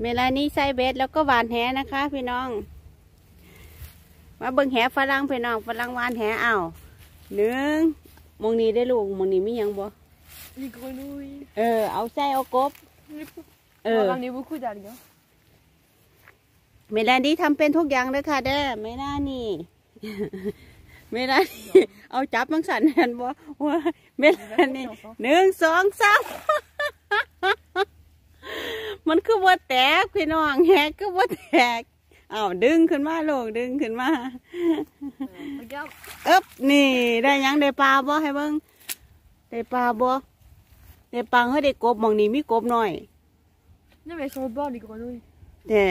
เมลานี่ใส่เบ็ดแล้วก็หวานแหนะคะ พี่น้อง มาเบิ่งแหฝรั่งพี่น้องฝรั่งหวานแหเอาหนึ่งมองนี้ได้ลูกมองนี้มีหยังบ่ Les grenouilles. เออเอาใส่เอากบ Les poux. เอ On อ va ramener beaucoup d'algues. hein. เมลานี่ทำเป็นทุกอย่างเลยค่ะเด้อเมลานี่เมลานี่เอาจับมังสันเห็นบ่ว่าเมลานี่หนึ่งสองสาม มันคือว่าแตกพี่น้องแหกคือว่าแตกเอาดึงขึ้นมาลูกดึงขึ้นมา Euh, regarde. เอ๊บนี่ได้หยังได้ปลาบ่ให้เบิ่งได้ปลาบ่ได้ปลาเฮ้ยได้กบหมองนี้มีกบหน่อย Non, mais elles sont au bord, les grenouilles. แต่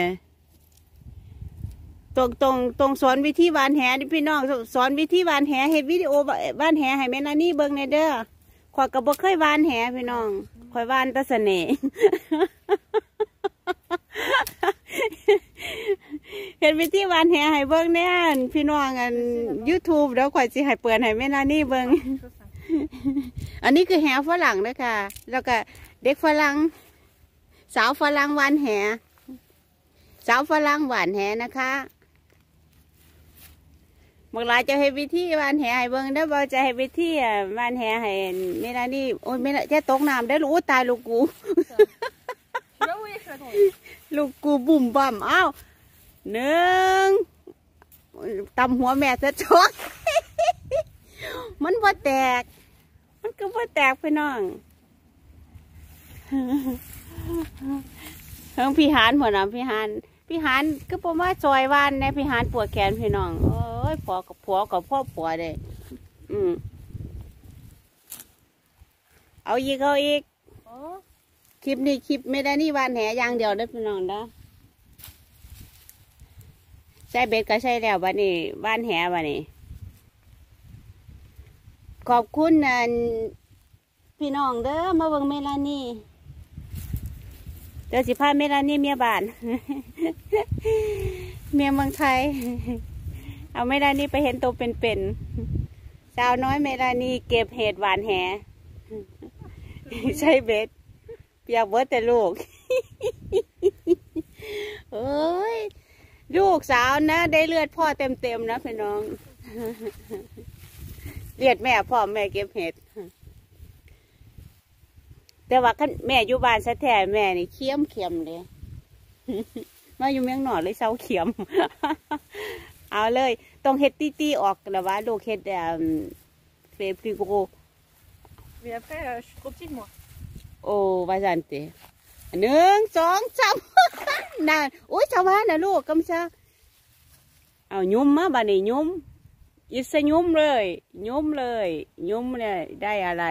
ตรงตรงตรงสอนวิธีวานแหนี่พี่น้องสอนวิธีวานแหเฮ็ดวิดีโอวานแหให้แม่นานี่เบิ่งในเด้อข่อยก็บ่เคยวานแหพี่น้องข่อยวานแตะเสน่ห์ เห็นวิธีวานแหให้เบิ่งแน่นพี่น้องอัน YouTube เดี๋ยวข่อยสิให้เปิดให้แม่นานี่เบิ่ง Chose simple. อันนี้คือแหฝรั่งนะคะแล้วก็เด็กฝรั่งสาวฝรั่งหวานแหสาวฝรั่งหวานแหนะคะบอกหลายจะให้วิธีหวานแหให้เบิ่งได้อบ่จะให้วิธีอะหวานแหให้เมลานี่โอ้ยเมลาจะตกน้ำได้อลูกโอ้ยตายลูกกู Tu vas où les cheveux attends. ลูกกูบุ่มบ่ำอ้าว หนึ่งตำหัวแม่จะชกมันว่าแตก มันก็ว่าแตกพี่น้องเพิ่งพี่หานหัวน้ำพี่หานพี่หานก็ประมาณซอยวานในพี่หานปวดแขนพี่น้องโอ้ยผัวกับผัวกับพ่อผัวเลยอืมเอาอีกเอาอีก Oh. คลิปนี้คลิปไม่ได้นี่วานแหอย่างเดียวเด้อพี่น้องเด้อ ใช้เบ็ดก็ใช้แล้ววันนี้วานแหวันนี้ ขอบคุณอันพี่น้องเด้อมาเบิ่งเมลานี่เดี๋ยวสิพาเมลานี่เมียบ้าน เมียเมืองไทย เอาเมลานี่ไปเห็นตัวเป็นๆสาวน้อยเมลานี่เก็บเห็ดหวานแหใช่เบ็ดเปียกเบิดแต่ลูกเอ้ย ลูกสาวนะ ได้เลือดพ่อเต็มๆนะพี่น้อง เลือดแม่พ่อแม่เก็บเห็ด แต่ว่าคันแม่อยู่บ้านแท้ๆแม่นี่เขี้ยมเขียมเลยมาอยู่เมืองนอกเลยเศร้าเขียม เอาเลย ต้องเฮ็ดตี้ๆออกแล้วว่าลูกเฮ็ดเอ่อเฟปริโก Mais après, euh, je suis trop petite, moi. โอ้วาจันติหนึ่งสองสาม นั่นอุ้ยชาวบ้านนะลูกกำซะเอายุ่มมาบ้านนี้ยุ่มอิสยุ่มเลยยุ่มเลยยุ่มเลยได้อะไร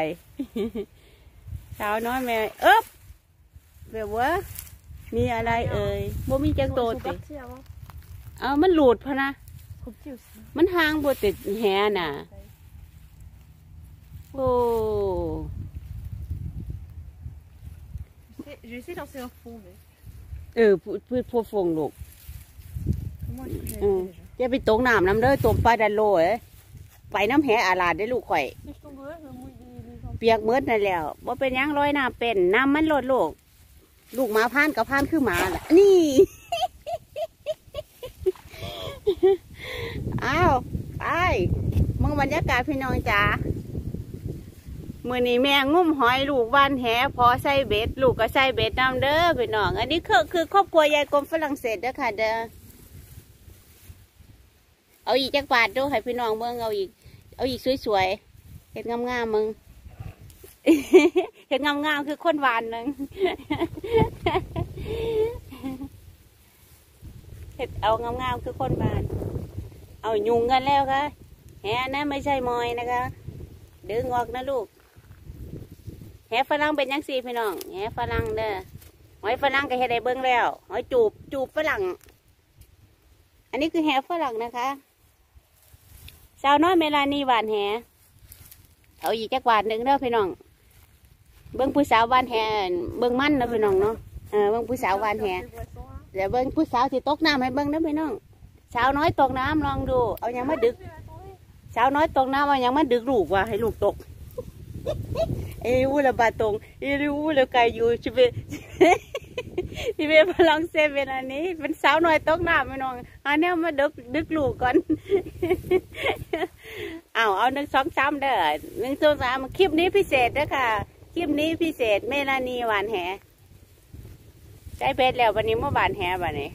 สาวน้อยแม่เอ๊บแบบว่ามีอะไรเอ่ยบ่มีจัก Ils โต sont ติ partis avant. เอามันหลุดพะนะ Trop petits aussi. มันห่างบ่ติดแหน่ะโอ้ Je vais- je vais essayer de lancer un fond, mais เออพูดพูดพูดฟงลูก comment est-ce que j'avais Mm. fait déjà อย่าไปตกน้ำน้ำเด้อตมปลาดันโลเอ้ยไปน้ำแหอาลาดได้อลูกข่อย Si je tomberais, je me mouille les, les jambes. เปียกเมืดนั่นแล้วว่าเป็นหยังร้อยน้ำเป็นน้ำมันลดลูกลูกหมาพานกับพานคือหมาล่ะนี่อ้าวไปมึงบรรยากาศพี่น้องจ๋า มือนี้แม่งุ้มหอยลูกวานแหพอใส่เบ็ดลูกก็ใส่เบ็ดน้ำเด้อพี่น้อง อันนี้คือคือครอบครัวยายกลมฝรั่งเศสเด้อค่ะเด้อเอาอีกจักบาทดูให้พี่น้องเบิ่งเอาอีก เอาอีกสวยๆเห็ดงามๆมึงเห็ดงามๆคือคนหวานนึงเห็ดเอางามๆคือคนหวาน เอายุงกันแล้วค่ะแหนะไม่ใช่มอยนะคะดึงออกนะลูก แหฝรั่งเป็นยังสี่พี่น้องแหฝรั่งเด้อหอยฝรั่งก็เห็ดได้เบิ้งแล้วหอยจูบจูบฝรั่ง อันนี้คือแหฝรั่งนะคะสาวน้อยเมลานีหวานแหเอาอีกจักหวานหนึ่งเด้อพี่น้อง เบิ้งผู้สาวหวานแหเบิ้งมั่นเด้อพี่น้องเนาะเออเบิ้งผู้สาวหวานแหเดี๋ยวเบิ้งผู้สาวที่ตกน้ำให้เบิ้งเด้อพี่น้องสาวน้อยตกน้ำลองดู เอายังมาดึกสาวน้อยตกน้ำเอายังมาดึกลูกว่าให้ลูกตก เอวูละบาตรงเอ้ยวูลกายอยู่ชิเบพี่เมย์มาลองเซฟเป็นอันนี้เป็นสาวน่อยตกน้ำไม่น้องอันนี้มาดึกดึกลูกก่อนเอาเอาหนึ่งสองสามเด้อหนึ่งสองสามคลิปนี้พิเศษเด้อค่ะคลิปนี้พิเศษเมลานีหวานแหได้เบ็ดแล้ววันนี้เมื่อวานแหวันนี้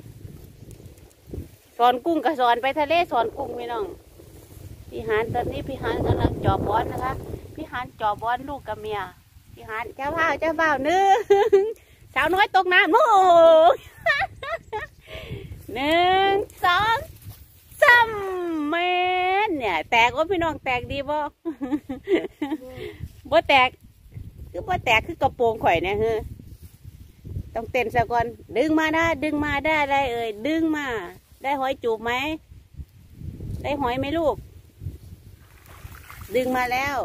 สอนกุ้งกับสอนไปทะเลสอนกุ้งพี่น้องพี่หานตอนนี้พี่หานกำลังจอบบอลนะคะ หานจอบอลลูกกับเมียพี่หานเจ้าบ่าวเจ้าบ่าวหนึ่งสาวน้อยตกน้ำโอ้หนึ่งสองสามเมนเนี่ย แตกว่าพี่น้องแตกดีบ่บ่แตก คือบ่แตกคือกระโปรงข่อยเนี่ยเฮ้ต้องเต้นซะก่อน ดึงมาได้ ดึงมาได้ได้เอ่ยดึงมา ได้หอยจูบไหม ได้หอยไหมลูก ดึงมาแล้ว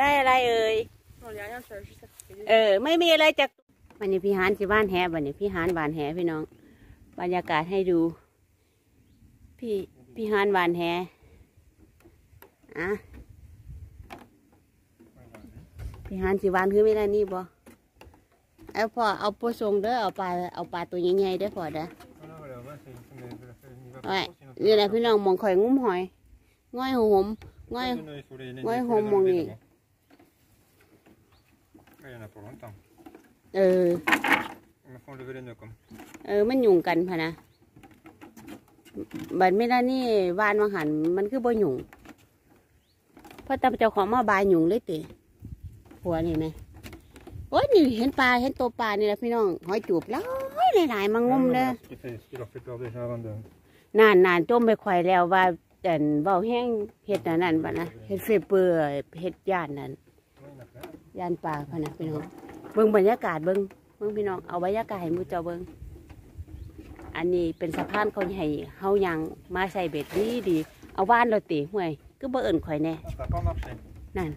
ได้อะไรเอ่ย Non, il n'y a rien, ça va juste à couper les เออ ไม่มีอะไรจากวันนี้พี่หานที่บ้านแฮวันนี้พี่หานบานแฮพี่น้อง บรรยากาศให้ดู พี่พี่หานบานแฮอะพี่หานสิบานคือไม่ได้นี่บ่เอาพอเอาปลาทรงเด้อเอาปลาเอาปลาตัวใหญ่ๆเด้อพอเด้อ Voilà, voilà, ouais, c'est c'est- mais de la faire, il va pas Ouais. trop, sinon นี่แหละพี่น้องมองข่อยงุ้มหอย ง่อยหอมง่อย Non, non, il faut les, les, Ouais, il faut les Il y en a pour longtemps. เออ Il faut enlever les nœuds comme. เออ มันยุ่งกันพะนะบัดไม่ได้นี่วานวังหันมันคือบ่ยุ่งเพราะตาเจ้าของมาบายยุ่งเลยติหัวนี่ไหมโอ้ยนี่เห็นปลาเห็นตัวปลานี่แหละพี่น้องหอยจูบแล้วหลายๆมางมเด้อ Ce qui, fait, ce qui leur fait peur déjà avant de. นานนานจมไปข่อยแล้วว่าแต่นเบาแห้งเห็ดอันนั่นปะนะเห็ดเฟเปอร์เห็ดย่านนั่น Ouais, il y en a plein. ย่านปลาพะนะพี่น้องเบิ่งบรรยากาศเบิ่งเบิ่งพี่น้องเอาบรรยากาศให้หมูเจ้าเบิ่งอันนี้เป็นสะพานเขาให้เฮายังมาใส่เบ็ดดีดีเอาว่านเราตีห่วยก็บ่เอิ้นข่อยแน่ Ah, ça n'a pas marché. นั่น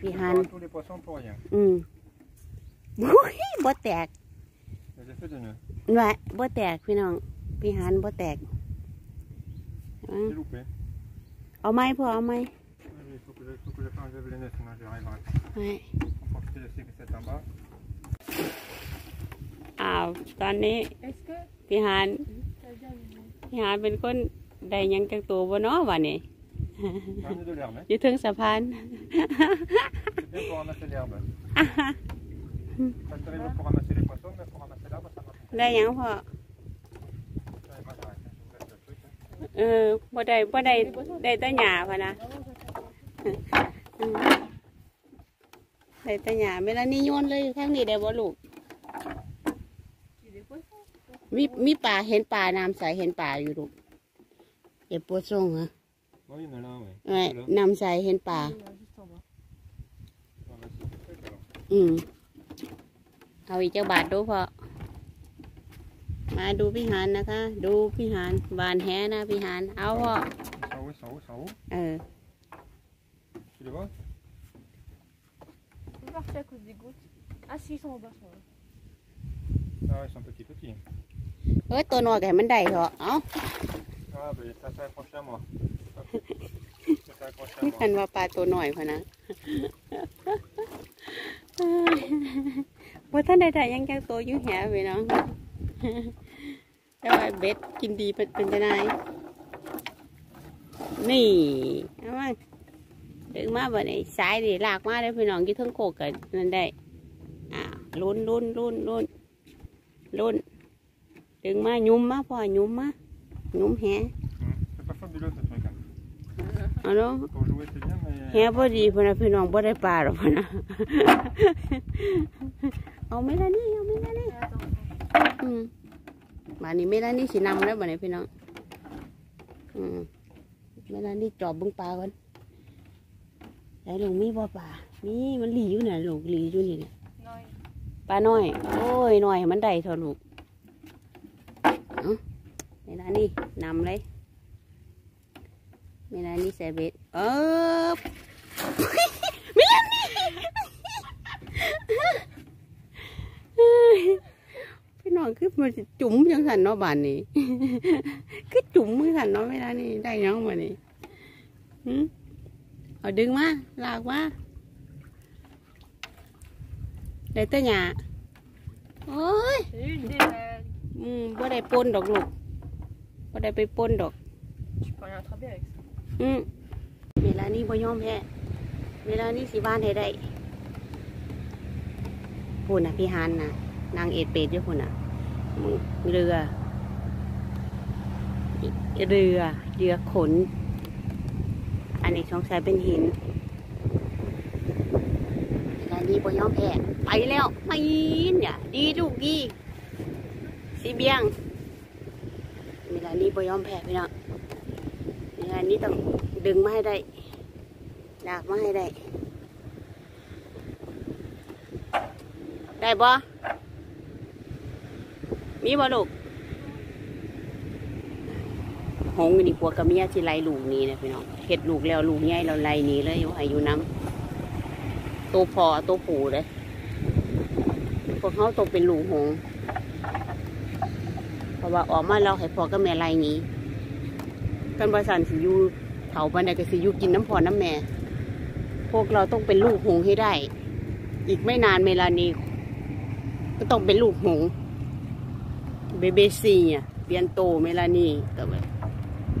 พี่ On ฮัน prend tous les poissons pour rien. อืมอุ้ยบ่แตก Mais J'ai fait des nœuds. ว่าบ่แตกพี่น้องพี่ฮันบ่แตกอืม J'ai loupé. เอาไหมพ่อเอาไหม Oui, Il faut que je, faut que je fasse enlever les nœuds, sinon je arriverai pas. ให้ On prend que c'est que c'est en bas. อ้าวตอนนี้ Est-ce que พี่ฮัน t'as bien vu พี่ฮันเป็นคนได้หยังจักตัวบ่เนาะวะนี่ Ramenez de l'herbe. hein. อยู่ถึงสะพาน C'est bien pour ramasser l'herbe. Pas terrible pour ramasser les poissons, mais pour ramasser l'herbe, ça marche. ได้หยังพ่อ Allez, moi, j'arrête, hein, je vous laisse le truc, hein. เออบ่ได้บ่ได้ได้แต่หญ้าพะนะ อืมได้แต่หญ้าเวลานี้โยนเลยข้างนี้ได้บ่ลูก J'ai des poissons. มีมีปลาเห็นปลาน้ำใสเห็นปลาอยู่ลูกเก็บปวดส่งฮะ Oui, il y en a là, ouais. ไอ้ Voilà. น้ำใสเห็นปลา Il y en a juste en bas. On va ramasser ce truc, alors. อืมเอาอีกเจ้าบาทดูพอมาดูพี่หานนะคะ ดูพี่หานบานแหนะพี่หานเอาพ่อ Ça où, ça où, ça où เออ Tu les vois Ils sont partis à cause des gouttes. Ah si, ils sont en bas, ils sont en bas. Ah, ils sont petits, petits. เอ้ย ตัวน้อยก็ให้มันได้เถอะเอ้า Ah, ben ça s'est accroché à moi. Hop. Ça s'est accroché à นี่ moi. คันว่าปลาตัวหน่อยพะนะว่าท่านใดๆยังแก้ตัวอยู่แหวไปน้องแต่ว่าเบ็ดกินดีเป็นเป็นจะไงนี่เอามา ดึงมาบ่นี้สายดิลากมาได้อพี่น้องกี่ทั้งโคกกันนั่นได้อ่าลุ้นลุ้นลุ้นลุ้นลุ้นดึงมายุ่มมาพ่อยุ่มมายุ่มแห Hum, C'est pas fabuleux ce truc. hein. เอาเนาะ Pour jouer, c'est bien, mais. แฮพอดีพอนะพี่น้องบ่ได้ปลาหรอกพะนะเอาไม่ได้นี่เอาไม่ได้นี่ Mais attends, อืมบานนี้ไม่ได้นี่สินำแล้วบานนี้พี่น้องอืมไม่ได้นี่จอบเบึงปลาก่อน ไหนลงมีบ่ปลามีมันหลีอยู่น่ะลูกหลีอยู่นี่น่ะ non, il- ปลาน้อย โอ้ยน้อยให้มันได้เถอะลูกเอาไม่ได้นี่นำเลยไม่ได้นี่ใส่เบ็ดเออไม่ได้นี่พี่น้องคือมันสิจุ๋มจังสันเนาะบานนี้คือจุ๋มมือสันเนาะไม่ได้นี่ได้ยังมานี่หืม เอาดึงมาลากมาได้แตะหยาโอ้โอ้ย C'est une des vagues. อืมบ่ได้ปนดอกลูกบ่ได้ไปปนดอก Tu peux rien attraper avec ça. อืมเวลานี้บ่ยอมแพ้เวลานี้สิบ้านให้ได้พูดนะพี่ฮานนะนางเอ็ดเป็ดอยู่พูดนะมึงเรือ เรือเรือขนอั นนี้ช่องชายเป็นหินเวลานี้บ่ยอมแพ้ไปแล้วไม่เนี่ยดีลูกดีสีเบียงเวลานี้บ่ยอมแพ้พี่น้องงานนี้ต้องดึงมาให้ได้ลากมาให้ได้ ได้บ่มีบ่ลูก หงนี่พวกกับเมียที่ไล่ลูกนี้นะพี่น้องเห็ดลูกแล้วลูกใหญ่เราไล่นี้เลยอยู่ให้อยู่น้ำตัวพอตัวผูเลยพวกเขาตกเป็นลูกหงเพราะว่าออกมาเราให้พอกับแม่ไล่นี้กันบริษัทสิยูเผาบันไดก็สิยูกินน้ำพอน้ำแม่ พวกเราต้องเป็นลูกหงให้ได้ อีกไม่นานเมลานีก็ต้องเป็นลูกหงเบเบซีอะเปียนโตเมลานีก็แบบ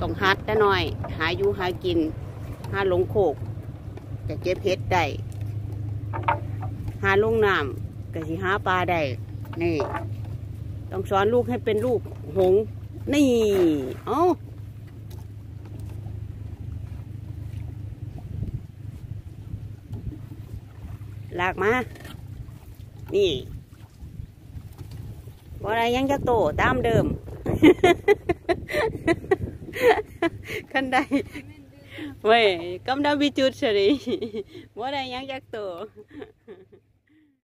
ต้องฮัดแต่น้อย หาอยู่หากิน หาลงโคกจะเก็บเพชรได้หาลงน้ำก็สิหาปลาได้นี่ ต้องสอนลูกให้เป็นลูกหง นี่ เอ้าลากมา นี่บ่ได้ยังจะโตตามเดิม คันใดเว้ยกำลังวิจุด